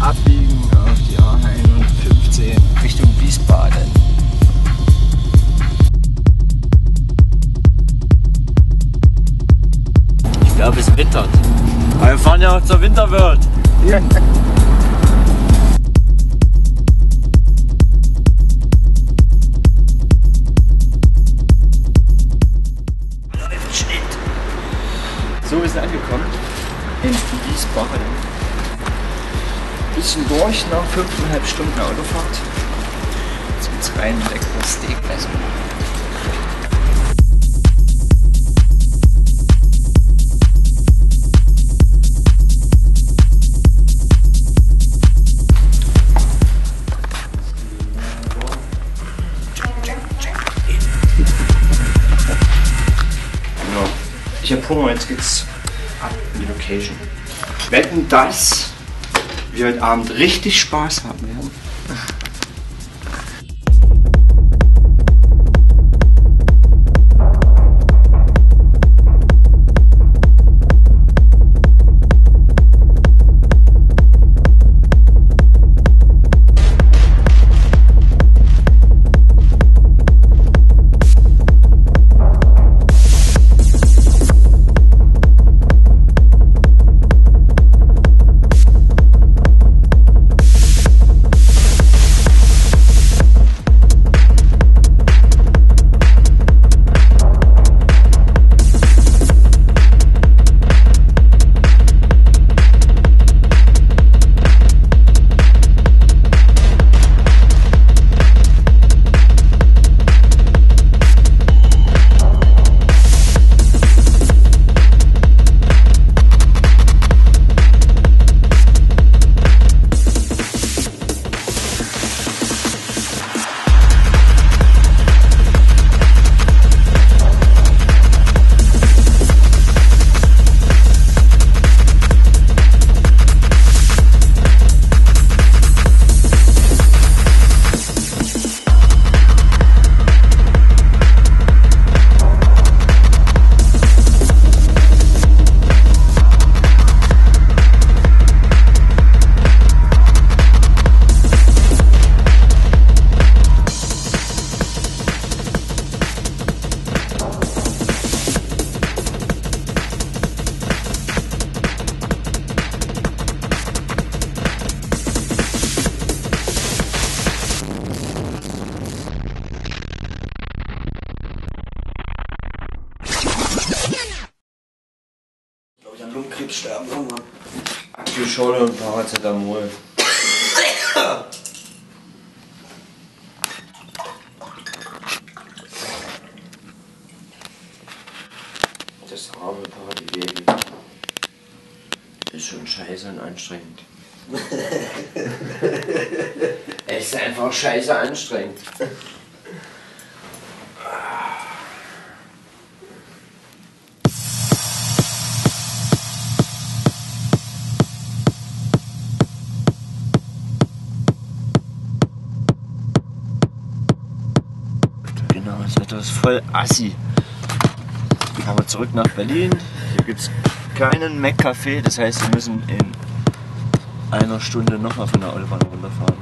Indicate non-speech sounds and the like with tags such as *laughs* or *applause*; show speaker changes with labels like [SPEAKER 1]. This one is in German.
[SPEAKER 1] abbiegen auf die A115 Richtung Wiesbaden.
[SPEAKER 2] Ich glaube, es wintert. Aber wir fahren ja auch zur Winterwirt.
[SPEAKER 1] So, wir sind angekommen in Wiesbaden. Bisschen durch nach fünfeinhalb Stunden Autofahrt. Jetzt geht's rein in leckeres Steak essen. Ich hab Hunger, jetzt geht's ab in die Location. Wetten, dass wir heute Abend richtig Spaß haben werden. Ich an Lungenkrebs sterben irgendwann.
[SPEAKER 2] Akkuscholle und Paracetamol. Das arme Partybaby. Ist schon scheiße und anstrengend. es *laughs* ist einfach scheiße anstrengend. Das ist voll assi. Fahren wir zurück nach Berlin. Hier gibt es keinen Mac-Café, das heißt, wir müssen in einer Stunde nochmal von der Autobahn runterfahren.